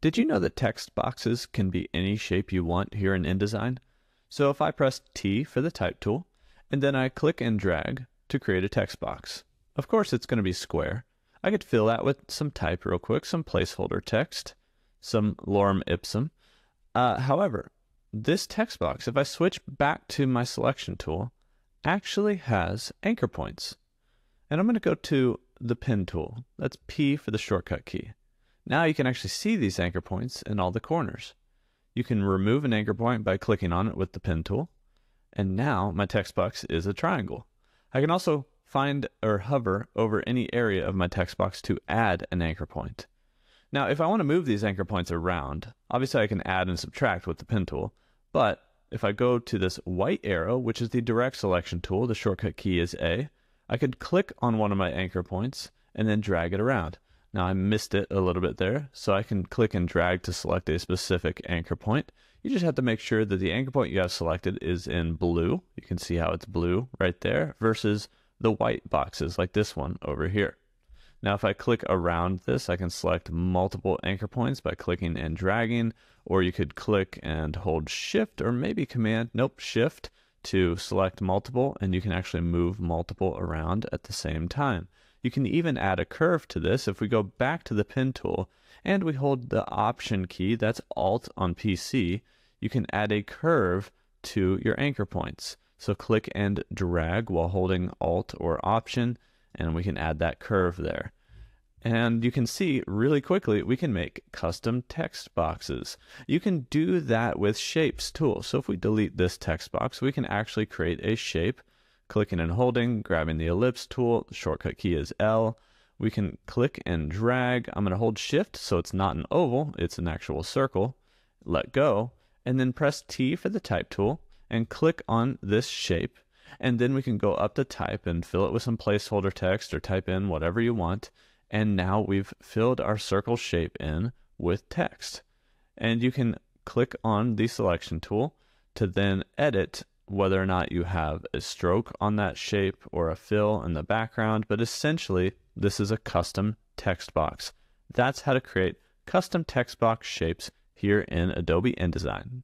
Did you know that text boxes can be any shape you want here in InDesign? So if I press T for the type tool, and then I click and drag to create a text box. Of course it's going to be square. I could fill that with some type real quick, some placeholder text, some lorem ipsum. Uh, however, this text box, if I switch back to my selection tool, actually has anchor points. And I'm going to go to the pen tool. That's P for the shortcut key. Now you can actually see these anchor points in all the corners. You can remove an anchor point by clicking on it with the pen tool. And now my text box is a triangle. I can also find or hover over any area of my text box to add an anchor point. Now, if I want to move these anchor points around, obviously I can add and subtract with the pen tool, but if I go to this white arrow, which is the direct selection tool, the shortcut key is A, I could click on one of my anchor points and then drag it around. Now I missed it a little bit there, so I can click and drag to select a specific anchor point. You just have to make sure that the anchor point you have selected is in blue. You can see how it's blue right there versus the white boxes like this one over here. Now if I click around this, I can select multiple anchor points by clicking and dragging, or you could click and hold shift or maybe command, nope, shift to select multiple and you can actually move multiple around at the same time. You can even add a curve to this if we go back to the pen tool and we hold the option key, that's alt on PC, you can add a curve to your anchor points. So click and drag while holding alt or option and we can add that curve there. And you can see really quickly we can make custom text boxes. You can do that with shapes tool. So if we delete this text box, we can actually create a shape clicking and holding, grabbing the ellipse tool, the shortcut key is L. We can click and drag. I'm going to hold shift so it's not an oval, it's an actual circle. Let go, and then press T for the type tool and click on this shape. And then we can go up to type and fill it with some placeholder text or type in whatever you want. And now we've filled our circle shape in with text. And you can click on the selection tool to then edit whether or not you have a stroke on that shape or a fill in the background, but essentially this is a custom text box. That's how to create custom text box shapes here in Adobe InDesign.